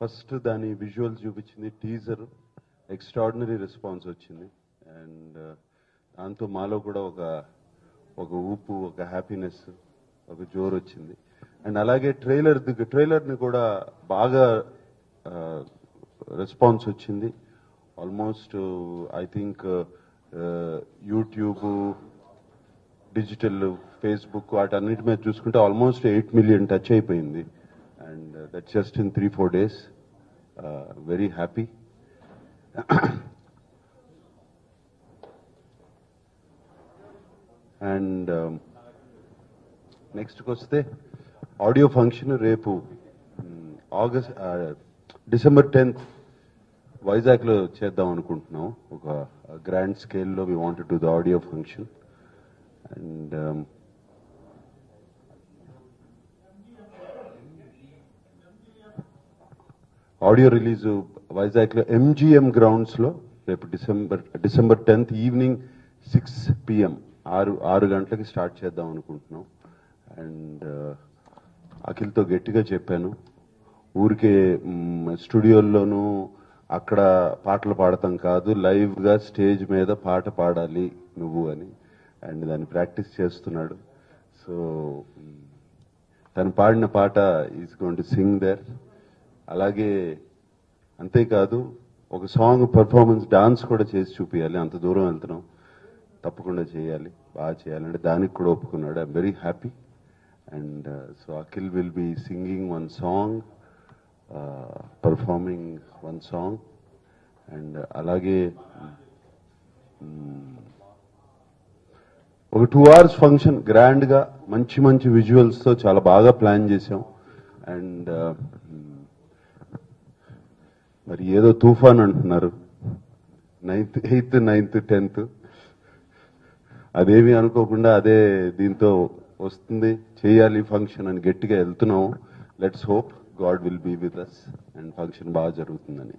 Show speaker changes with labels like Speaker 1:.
Speaker 1: First దాని visuals చూపించింది teaser extraordinary response వచ్చింది. అండ్ uh, దాంతో మాలో కూడా ఒక ఒక ఊపు ఒక హ్యాపీనెస్ ఒక జోరు వచ్చింది. అండ్ అలాగే ట్రైలర్ ట్రైలర్ని కూడా బాగా uh, రెస్పాన్స్ వచ్చింది. Almost I think uh, YouTube digital Facebook వాటన్నిటి మీద చూసుకుంటే ఆల్మోస్ట్ ఎయిట్ మిలియన్ టచ్ అయిపోయింది. And that just in three four days very happy and నెక్స్ట్కి వస్తే ఆడియో ఫంక్షన్ రేపు ఆగస్ట్ డిసెంబర్ టెన్త్ వైజాగ్లో చేద్దాం అనుకుంటున్నాం. ఒక గ్రాండ్ స్కేల్లో we wanted to the audio function and audio release వైజాగ్లో ఎంజీఎం గ్రౌండ్స్లో రేపు December December tenth evening six PM ఆరు ఆరు గంటలకి స్టార్ట్ చేద్దాం అనుకుంటున్నాం. అండ్ అఖిల్తో గట్టిగా చెప్పాను. ఊరికే స్టూడియోల్లోనూ అక్కడ పాటలు పాడతాం కాదు లైవ్గా స్టేజ్ మీద పాట పాడాలి నువ్వు అని. అండ్ దాన్ని ప్రాక్టీస్ చేస్తున్నాడు. సో తను పాడిన పాట is gone to sing there. అలాగే అంతేకాదు ఒక సాంగ్ పర్ఫార్మెన్స్ డాన్స్ కూడా చేసి చూపించాలి అంత దూరం వెళ్తున్నాం. తప్పకుండా చేయాలి. బాగా చేయాలంటే దానికి కూడా ఒప్పుకున్నాడు. I'm very happy and so Akhil will be singing one song performing one song and అలాగే mm, ఒక టూ అవర్స్ ఫంక్షన్ గ్రాండ్గా మంచి మంచి విజువల్స్తో చాలా బాగా ప్లాన్ చేసాం అండ్ మరి ఏదో తుఫాన్ అంటున్నారు. నైన్త్ ఎయిత్ నైన్త్ టెన్త్ అదేమి అనుకోకుండా అదే దీంతో వస్తుంది. చేయాలి ఫంక్షన్ అని గట్టిగా వెళ్తున్నాము. Let's hope God will be with us and function బాగా జరుగుతుందని.